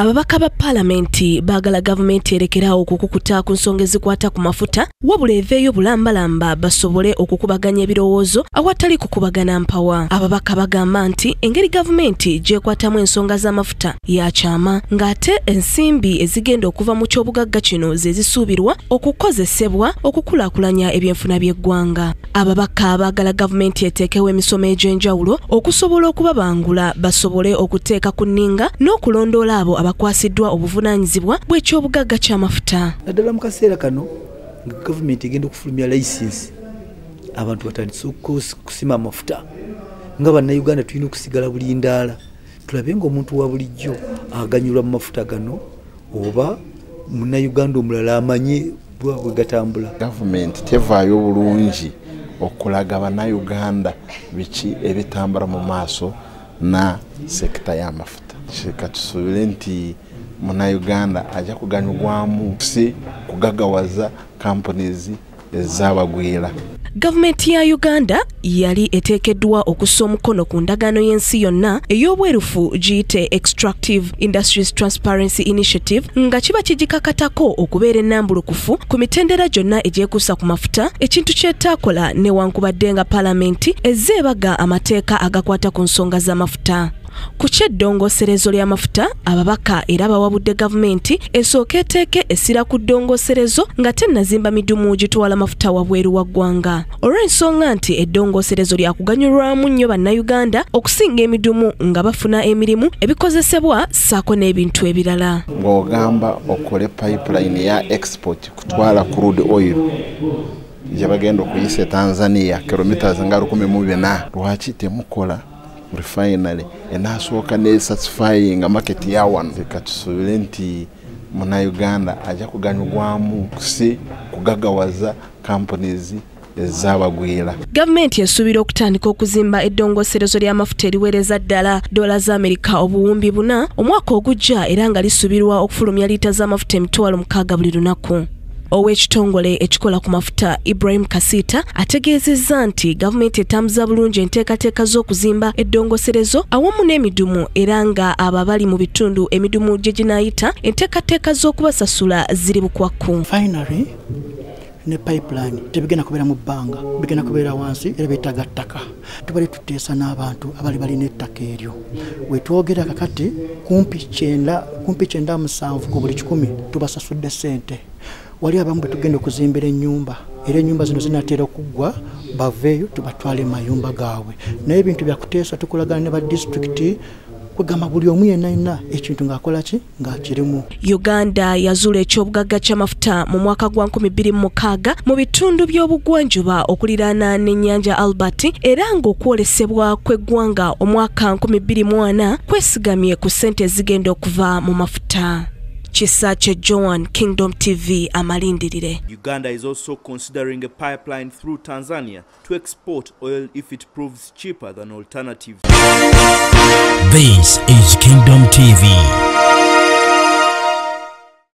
ababaka ba paalamenti baagala gavumenti erekerawo okukukuta ku nsonga ezikwata ku mafuta wabula eveeyo bulambalamba basobole okukubaganya ebirowoozo awatali kukubagana mpawa. Ababaka bagamba nti engeri gavumenti gyekwatamu ensonga z'amafuta yakyama ng'ate ensimbi ezigenda okuva mu kyobugagga kino ze zisuubirwa okukozesebwa okukulaakulanya ebyenfuna by'eggwanga. Ababaka baagala gavumenti eteekewo emisomo egy'enjawulo okusobola okubabangula basobole okuteeka ku nninga n'okulondoola abo abakwasiddwa obuvunaanyizibwa bw'ekyobugagga ky'amafuta. Naddala mu kaseera kano nga gavumenti egenda okufulumya layisinsi abantu batandise kusima amafuta. Nga bannayuganda tulina okusigala buli ndaala. Tulabe ngaomuntu wa bulijjo aganyulwa mu mafuta gano oba munnayuganda omulala amanye bwe gatambula. Gavumenti tevaayo bulungi okulaga bannayuganda biki ebitambula mu maaso na sekita y'amafuta kika tusuubire nti munnayuganda ajja kuganyulwamu si kugagawaza companies ezabagwira gavumenti ya uganda yali eteekeddwa okussa omukono ku ndagaano y'ensi yonna ey'obwerufu giyite extractive industries transparency initiative nga kiba kigikakatako okubeera ennambulukufu ku mitendera gyonna egyekuusa ku mafuta ekintu kyetaakola newankubadde nga paalamenti ezze ebaga amateeka agakwata ku nsonga z'amafuta ku kyeddongoserezo ly'amafuta ababaka era bawabudde gavumenti esooka eteeke essira ku ddongoserezo nga tennazimba midumu gitwala mafuta wabweru wa ggwanga. Olw'ensonga nti eddongoserezo lyakuganyulwamu nnyo bannayuganda okusinga emidumu nga bafuna emirimu ebikozesebwa ssaako n'ebintu ebirala. Ng'ogamba okole pipeline ya export kutwala crude oil. Gye bagenda okuyisa e tanzania kilomitas nga 14 lwaki temukola refinery enasooka nesatisfying market ya wano katusuubire nti munauganda ajja kuganyulwamu si kugagawaza companies ezabagwira. Gavumenti esuubira okutandika okuzimba eddongoserezo ly'amafuta eriweereza ddala dola za amerika obuwumbi buna. Omwaka ogujja era nga lisuubirwa okufulumya liita z'amafuta emitwalo mukaaga buli lunaku ow'ekitongole ekikola ku mafuta ibrahim kasiita ategeezezza nti gavumenti etambuza bulungi enteekateeka z'okuzimba eddongoserezo awamu n'emidumu era nga abo abali mu bitundu emidumu gye ginaayita enteekateeka z'okubasasula ziri bukwakku ne pipeline tebigenda kubeera mu bbanga bigenda kubeera wansi era beetaaga ttaka. Tubali tuteesa n'abantu abali balina ettaka eryo. Wetwogera kakati kumpi kyenda kumpi kyenda musanvu ku buli kikumi tubasasudde ssente wali abamu bwe tugenda okuzimbira ennyumba era ennyumba zino zinatera okuggwa baveeyo tubatwale mayumba gaabwe. Naye ebintu byakuteesa tukolagana ne ba badisitulikiti kwegamba buli omu yenna yenna ekintu ng'akola ki? Ng'akirimu uganda yazula ekyobugagga ky'amafuta mu mwaka gwa 2006 mu bitundu by'obugwanjuba okuliraana n'ennyanja albert era ng'okwolesebwa kw'eggwanga omwaka 2004 kwesigamye ku ssente ezigenda okuva mu mafuta kisa kye joan kingdom tv amalindirire Uganda is also considering a pipeline through Tanzania to export oil if it proves cheaper than alternative This is Kingdom TV.